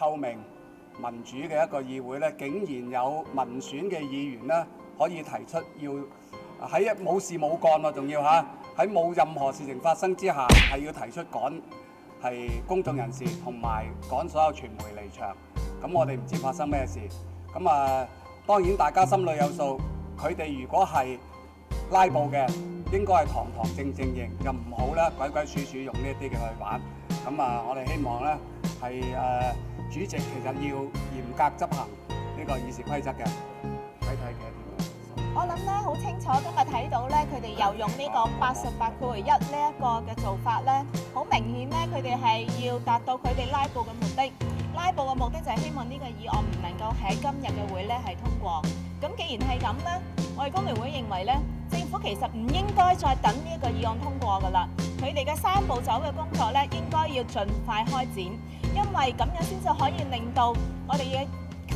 透明民主嘅一個議會咧，竟然有民選嘅議員咧可以提出要喺一冇事冇幹喎，仲要嚇喺冇任何事情發生之下，係要提出趕係公眾人士同埋趕所有傳媒離場。咁我哋唔知發生咩事。咁啊，當然大家心裏有數，佢哋如果係拉布嘅，應該係堂堂正正型，又唔好咧鬼鬼祟祟用呢一啲嘅去玩。咁啊，我哋希望咧係誒主席其實要嚴格執行呢個議事規則嘅。睇睇嘅我諗咧好清楚，今日睇到咧，佢哋又用呢個八十八括一呢一個嘅做法咧，好明顯咧，佢哋係要達到佢哋拉布嘅目的。拉布嘅目的就係希望呢個議案唔能夠喺今日嘅會咧係通過。咁既然係咁咧，我哋工聯會認為咧，政府其實唔應該再等呢一個議案通過㗎啦。佢哋嘅三步走嘅工作咧，應該要盡快開展，因為咁樣先至可以令到我哋嘅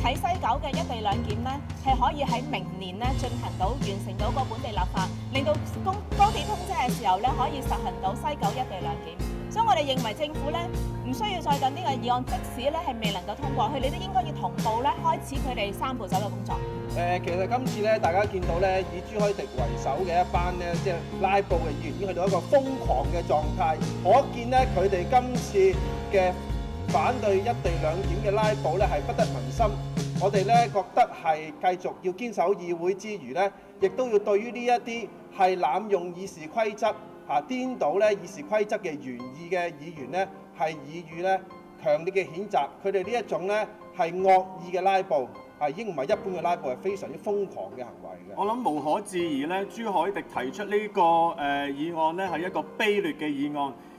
喺西九嘅一地兩檢咧，係可以喺明年咧進行到完成到個本地立法，令到公高鐵通車嘅時候咧，可以實行到西九一地兩檢。所以我哋認為政府咧唔需要再等呢個議案，即使咧係未能夠通過，佢哋都應該要同步咧開始佢哋三步走嘅工作。誒、其實今次咧，大家見到咧，以朱開迪為首嘅一班咧，即係拉布嘅議員已經去到一個瘋狂嘅狀態，可見咧佢哋今次嘅反對一地兩檢嘅拉布咧係不得民心。我哋咧覺得係繼續要堅守議會之餘咧，亦都要對於呢一啲係濫用議事規則嚇、顛倒咧議事規則嘅原意嘅議員咧，係予咧強烈嘅譴責。佢哋呢一種咧係惡意嘅拉布。係已經唔係一般嘅拉布，係非常之瘋狂嘅行為嘅。我諗無可置疑咧，朱海迪提出呢、個誒、呃、議案咧係一個卑劣嘅議案，